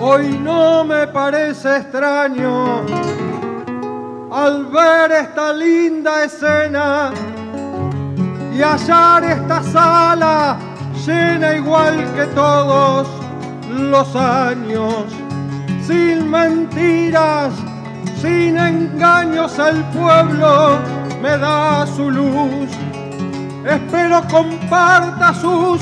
Hoy no me parece extraño al ver esta linda escena y hallar esta sala llena igual que todos los años, sin mentiras, sin engaños el pueblo me da su luz. Espero comparta sus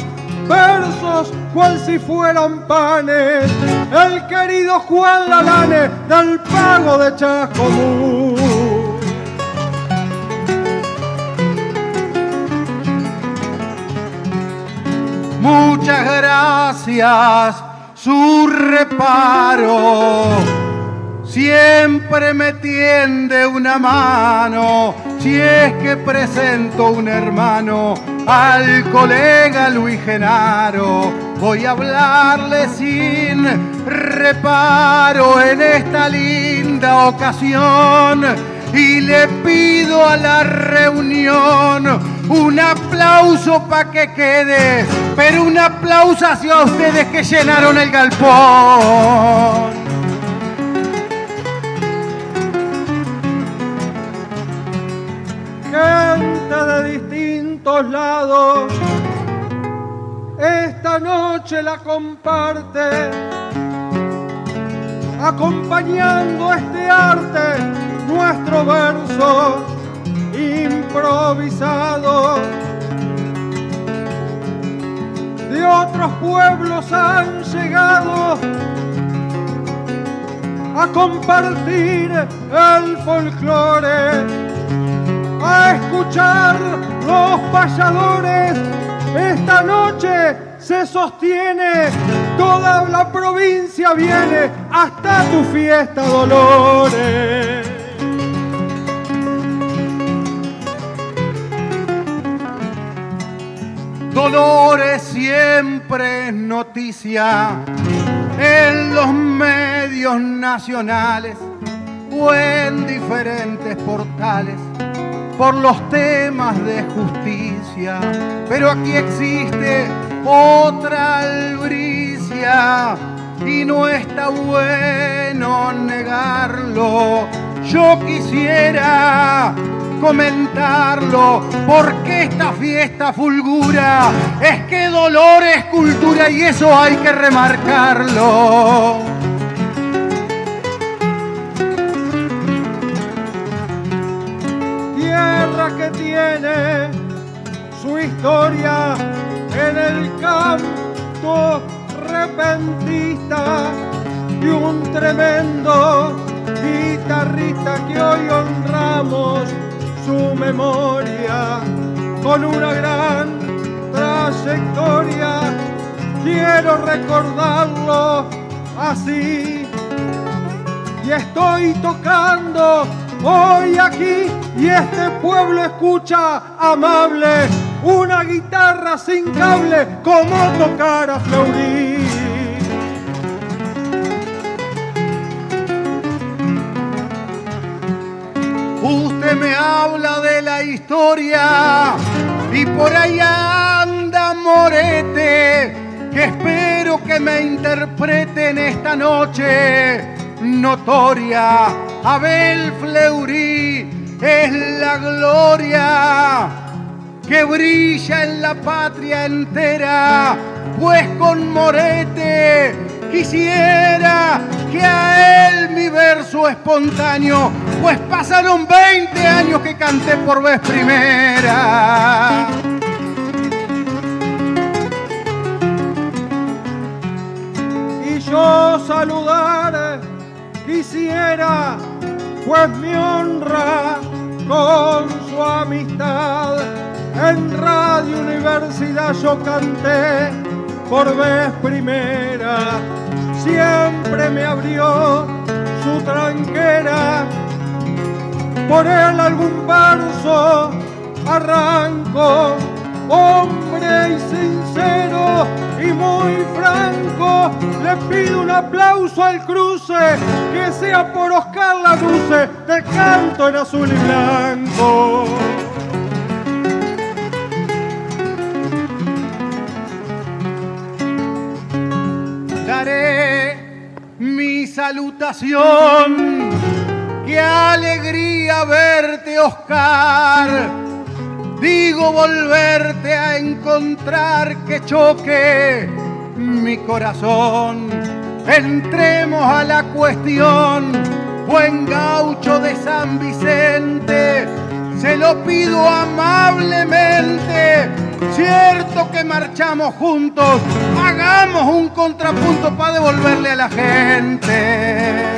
versos cual si fueran panes. El querido Juan Lalane del pago de Chascomú. Muchas gracias, su reparo. Siempre me tiende una mano si es que presento un hermano al colega Luis Genaro. Voy a hablarle sin reparo en esta linda ocasión y le pido a la reunión un aplauso para que quede, pero un aplauso hacia ustedes que llenaron el galpón. De distintos lados, esta noche la comparte, acompañando este arte, nuestro verso improvisado. De otros pueblos han llegado a compartir el folclore, a escuchar los payadores. Esta noche se sostiene, toda la provincia viene hasta tu fiesta, Dolores. Dolores siempre es noticia en los medios nacionales o en diferentes portales por los temas de justicia. Pero aquí existe otra albricia y no está bueno negarlo. Yo quisiera comentarlo, porque esta fiesta fulgura, es que dolor es cultura y eso hay que remarcarlo. En el canto repentista y un tremendo guitarrista que hoy honramos su memoria con una gran trayectoria. Quiero recordarlo así. Y estoy tocando hoy aquí y este pueblo escucha amable una guitarra sin cable como tocar a Fleury. Usted me habla de la historia y por ahí anda Morete, que espero que me interpreten esta noche notoria. Abel Fleury es la gloria que brilla en la patria entera, pues con Morete quisiera que a él mi verso espontáneo, pues pasaron 20 años que canté por vez primera. Y yo saludar quisiera, pues mi honra con su amistad. En Radio Universidad yo canté por vez primera siempre me abrió su tranquera. Por él algún verso arranco, hombre y sincero y muy franco. Le pido un aplauso al cruce, que sea por Oscar la Luce, de canto en azul y blanco. Salutación. Qué alegría verte, Oscar. Digo volverte a encontrar que choque mi corazón. Entremos a la cuestión, buen gaucho de San Vicente se lo pido amablemente. Cierto que marchamos juntos, hagamos un contrapunto para devolverle a la gente.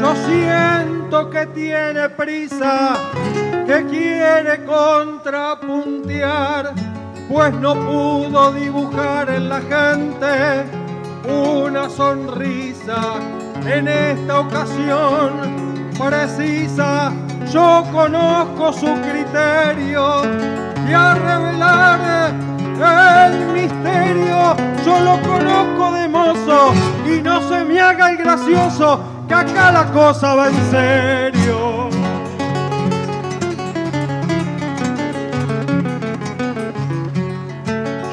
Yo siento que tiene prisa, que quiere contrapuntear, pues no pudo dibujar en la gente una sonrisa en esta ocasión precisa. Yo conozco su criterio y a revelar el misterio yo lo conozco de mozo y no se me haga el gracioso que acá la cosa va en serio.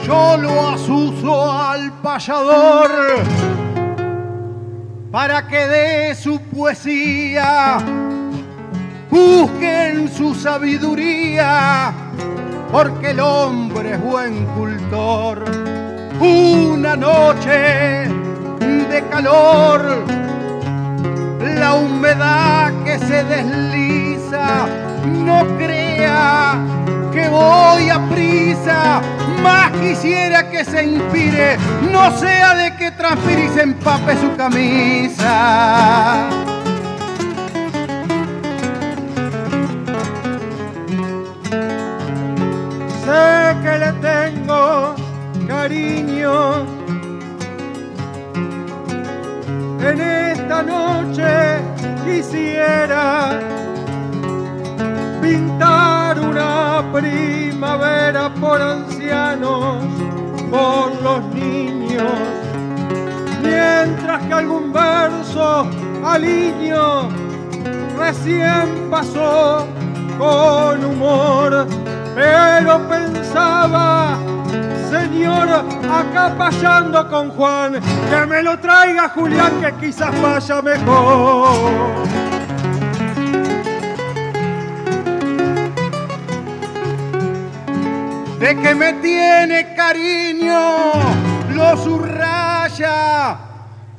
Yo lo asuso al payador para que de su poesía busquen su sabiduría, porque el hombre es buen cultor. Una noche de calor, la humedad que se desliza, no crea que voy a prisa, más quisiera que se inspire, no sea de que transpire y se empape su camisa. En esta noche quisiera pintar una primavera por ancianos, por los niños, mientras que algún verso al niño recién pasó con humor, pero pensaba, acá payando con Juan, que me lo traiga Julián, que quizás vaya mejor. de que me tiene cariño, lo subraya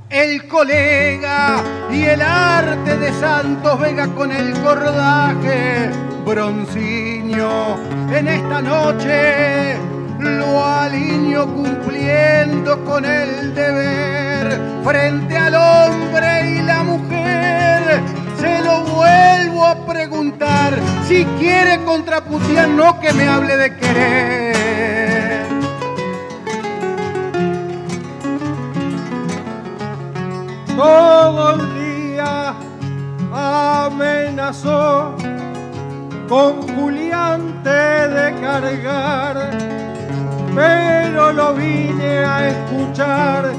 el colega y el arte de Santos Vega con el cordaje broncíneo. En esta noche lo alineo cumpliendo con el deber frente al hombre y la mujer se lo vuelvo a preguntar. Si quiere contraputear, no que me hable de querer. Todo el día amenazó con Julián de cargar, pero lo vine a escuchar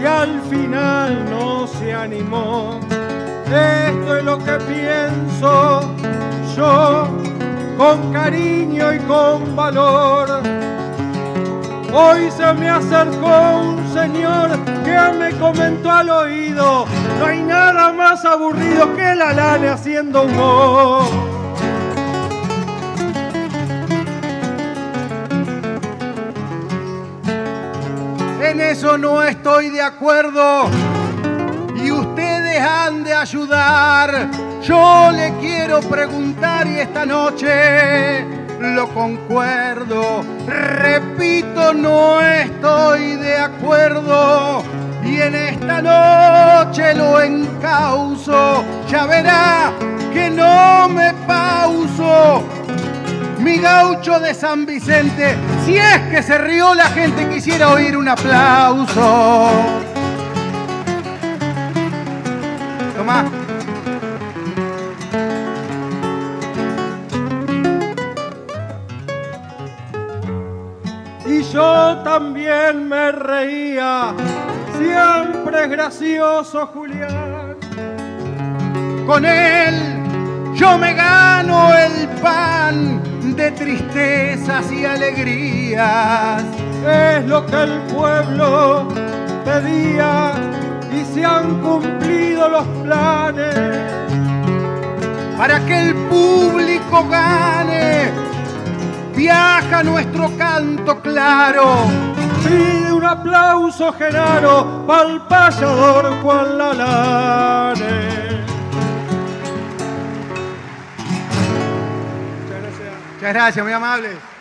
y al final no se animó. Esto es lo que pienso yo con cariño y con valor. Hoy se me acercó un señor que me comentó al oído, no hay nada más aburrido que la lana haciendo humor. En eso no estoy de acuerdo y ustedes han de ayudar. Yo le quiero preguntar y esta noche lo concuerdo. Repito, no estoy de acuerdo y en esta noche lo encauso. Ya verá que no me pauso. Mi gaucho de San Vicente, si es que se rió la gente, quisiera oír un aplauso. Tomá. Y yo también me reía, siempre es gracioso Julián. Con él yo me gano el pan de tristezas y alegrías. es lo que el pueblo pedía y se han cumplido los planes. Para que el público gane, viaja nuestro canto claro. Pide un aplauso, Genaro, pa'l payador Juan Lalane. Gracias, muy amable.